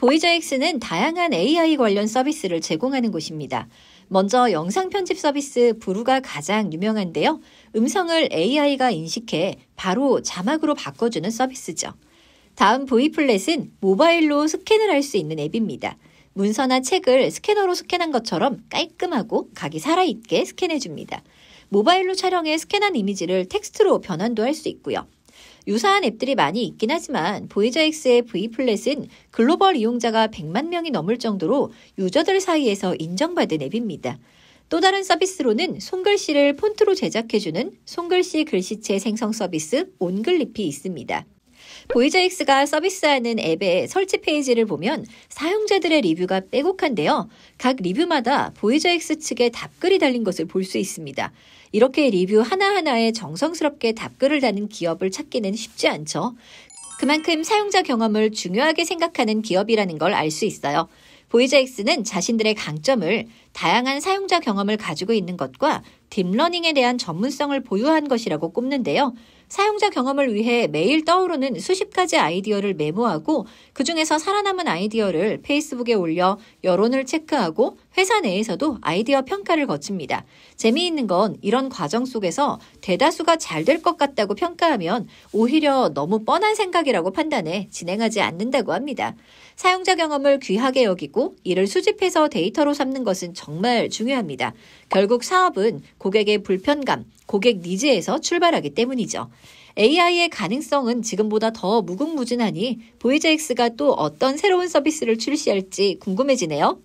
보이저엑스는 다양한 AI 관련 서비스를 제공하는 곳입니다. 먼저 영상 편집 서비스 부루가 가장 유명한데요. 음성을 AI가 인식해 바로 자막으로 바꿔주는 서비스죠. 다음 보이플랫은 모바일로 스캔을 할 수 있는 앱입니다. 문서나 책을 스캐너로 스캔한 것처럼 깔끔하고 각이 살아있게 스캔해줍니다. 모바일로 촬영해 스캔한 이미지를 텍스트로 변환도 할 수 있고요. 유사한 앱들이 많이 있긴 하지만 보이저엑스의 vFlat은 글로벌 이용자가 100만 명이 넘을 정도로 유저들 사이에서 인정받은 앱입니다. 또 다른 서비스로는 손글씨를 폰트로 제작해주는 손글씨 글씨체 생성 서비스 온글잎이 있습니다. 보이저엑스가 서비스하는 앱의 설치 페이지를 보면 사용자들의 리뷰가 빼곡한데요. 각 리뷰마다 보이저엑스 측의 답글이 달린 것을 볼 수 있습니다. 이렇게 리뷰 하나하나에 정성스럽게 답글을 다는 기업을 찾기는 쉽지 않죠. 그만큼 사용자 경험을 중요하게 생각하는 기업이라는 걸 알 수 있어요. 보이저엑스는 자신들의 강점을 다양한 사용자 경험을 가지고 있는 것과 딥러닝에 대한 전문성을 보유한 것이라고 꼽는데요. 사용자 경험을 위해 매일 떠오르는 수십 가지 아이디어를 메모하고 그 중에서 살아남은 아이디어를 페이스북에 올려 여론을 체크하고 회사 내에서도 아이디어 평가를 거칩니다. 재미있는 건 이런 과정 속에서 대다수가 잘 될 것 같다고 평가하면 오히려 너무 뻔한 생각이라고 판단해 진행하지 않는다고 합니다. 사용자 경험을 귀하게 여기고 이를 수집해서 데이터로 삼는 것은 정말 중요합니다. 결국 사업은 고객의 불편감, 고객 니즈에서 출발하기 때문이죠. AI의 가능성은 지금보다 더 무궁무진하니 보이저엑스가 또 어떤 새로운 서비스를 출시할지 궁금해지네요.